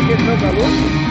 que, não é louco? valor?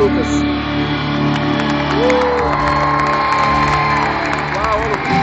Lucas. Uau, ó, Lucas.